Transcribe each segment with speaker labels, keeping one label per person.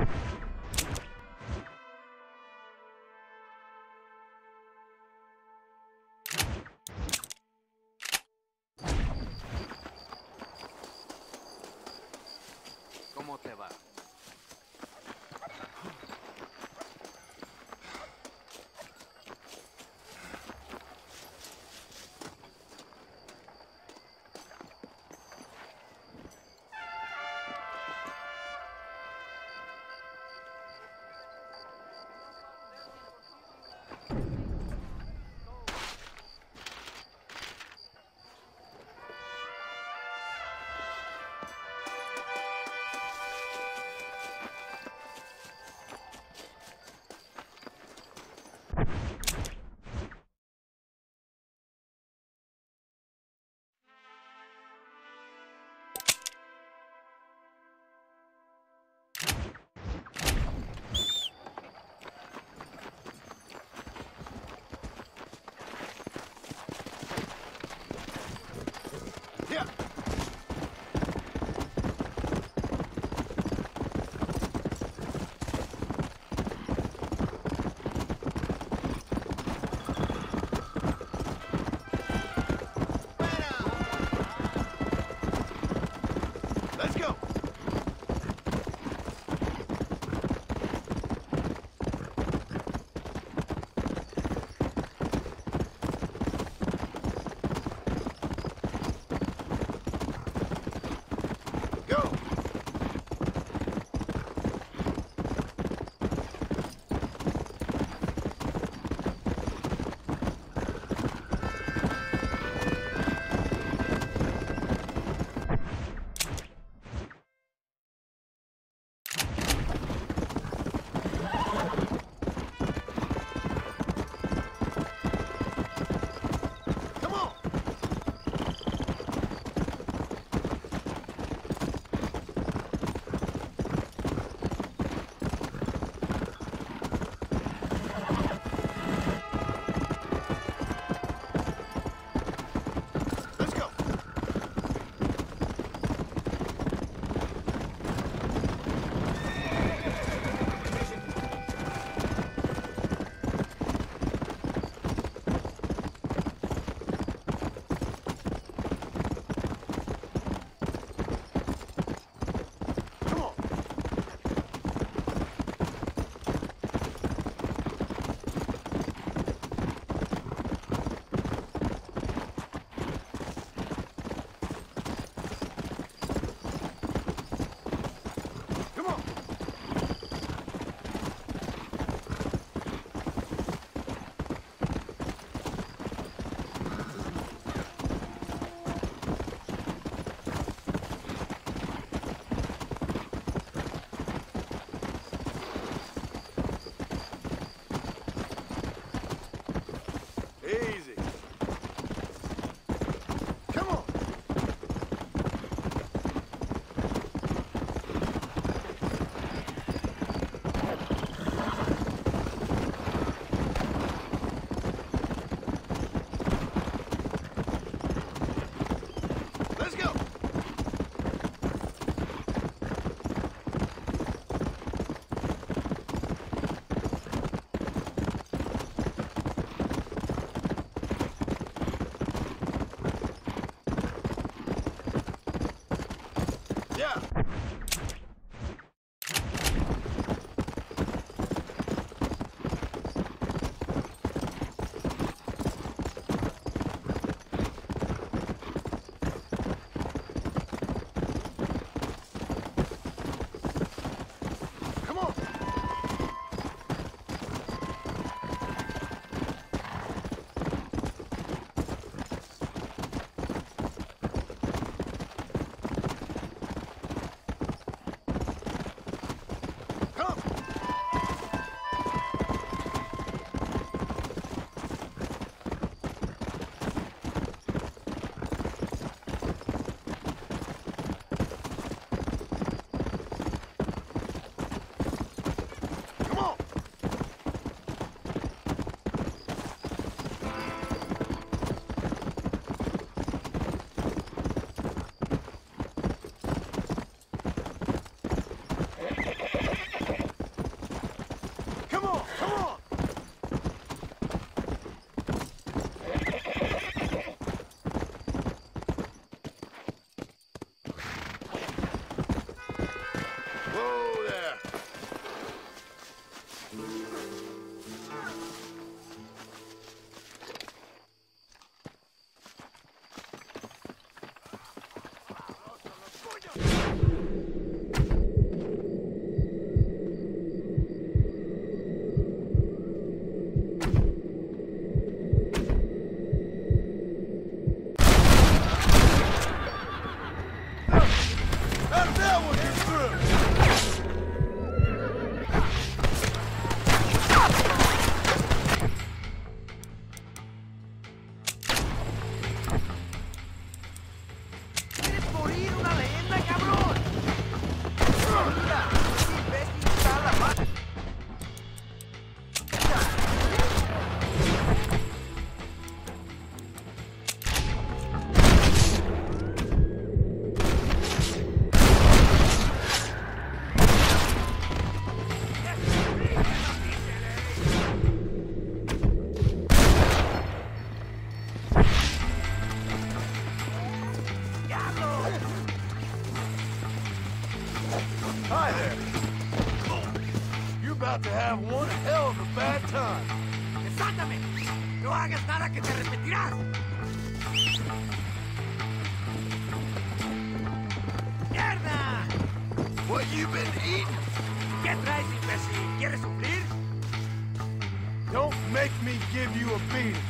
Speaker 1: you
Speaker 2: about to have one hell of a bad time.
Speaker 1: ¡Desátame! ¡No hagas nada que te arrepentirás! ¡Mierda!
Speaker 2: What you been eating?
Speaker 1: ¿Qué traes, imbécil? ¿Quieres sufrir?
Speaker 2: Don't make me give you a beating.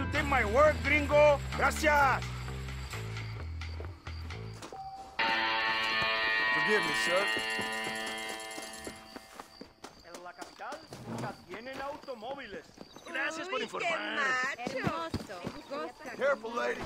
Speaker 3: You did my work, gringo. Gracias.
Speaker 2: Forgive me, sir.
Speaker 3: En la capital ya tienen automóviles.
Speaker 4: Gracias por informar.
Speaker 5: Hermoso. Me.
Speaker 2: Careful, lady.